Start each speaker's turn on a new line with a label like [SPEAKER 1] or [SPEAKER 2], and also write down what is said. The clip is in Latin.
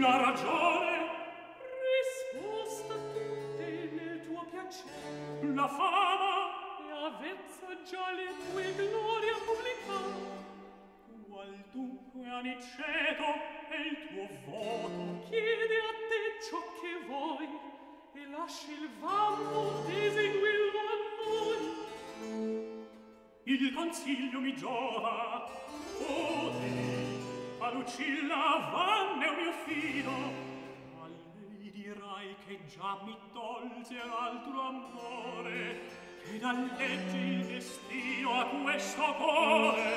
[SPEAKER 1] la ragione.
[SPEAKER 2] Risposta tutte nel tuo piacere.
[SPEAKER 1] La fama.
[SPEAKER 2] E avezza già le tue glorie pubblica
[SPEAKER 1] qual dunque aniceto e il tuo voto.
[SPEAKER 2] Chiede a te ciò che vuoi e lasci il vanno d'eseguirlo a noi.
[SPEAKER 1] Il consiglio mi giova. Oh Lucilla vanne un mio fido a lei dirai che già mi tolse altro amore che dal legge il destino a questo cuore